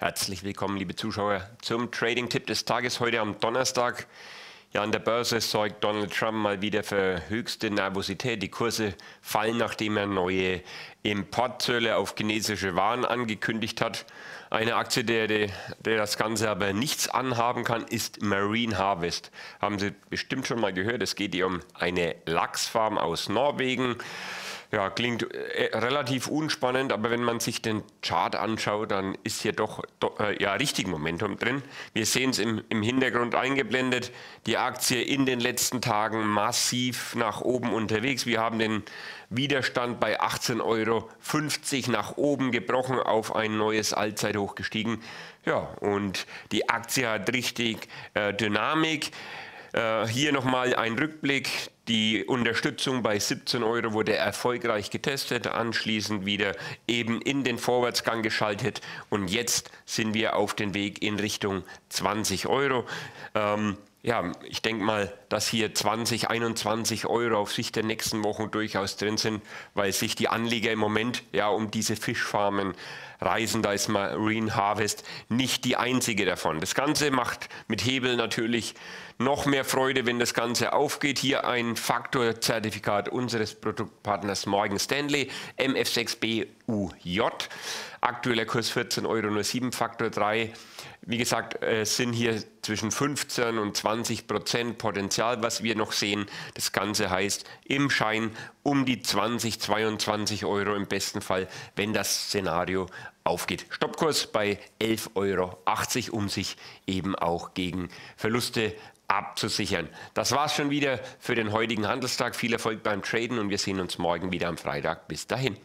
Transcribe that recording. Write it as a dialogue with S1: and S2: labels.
S1: Herzlich willkommen, liebe Zuschauer, zum Trading-Tipp des Tages heute am Donnerstag. Ja, an der Börse sorgt Donald Trump mal wieder für höchste Nervosität. Die Kurse fallen, nachdem er neue Importzölle auf chinesische Waren angekündigt hat. Eine Aktie, der, der, das Ganze aber nichts anhaben kann, ist Marine Harvest. Haben Sie bestimmt schon mal gehört. Es geht hier um eine Lachsfarm aus Norwegen. Ja, klingt äh, relativ unspannend, aber wenn man sich den Chart anschaut, dann ist hier doch, doch äh, ja, richtig Momentum drin. Wir sehen es im, im Hintergrund eingeblendet. Die Aktie in den letzten Tagen massiv nach oben unterwegs. Wir haben den Widerstand bei 18,50 Euro nach oben gebrochen, auf ein neues Allzeithoch gestiegen. Ja, und die Aktie hat richtig äh, Dynamik. Äh, hier nochmal ein Rückblick. Die Unterstützung bei 17 Euro wurde erfolgreich getestet, anschließend wieder eben in den Vorwärtsgang geschaltet und jetzt sind wir auf dem Weg in Richtung 20 Euro. Ähm, ja, ich denke mal, dass hier 20, 21 Euro auf Sicht der nächsten Wochen durchaus drin sind, weil sich die Anleger im Moment ja um diese Fischfarmen reisen. Da ist Marine Harvest nicht die einzige davon. Das Ganze macht mit Hebel natürlich noch mehr Freude, wenn das Ganze aufgeht. Hier ein Faktorzertifikat unseres Produktpartners Morgan Stanley, MF6BUJ. Aktueller Kurs 14,07 Euro, Faktor 3. Wie gesagt, es sind hier zwischen 15 und 20 Prozent Potenzial, was wir noch sehen. Das Ganze heißt im Schein um die 20, 22 Euro im besten Fall, wenn das Szenario aufgeht. Stoppkurs bei 11,80 Euro, um sich eben auch gegen Verluste abzusichern. Das war's schon wieder für den heutigen Handelstag. Viel Erfolg beim Traden und wir sehen uns morgen wieder am Freitag. Bis dahin.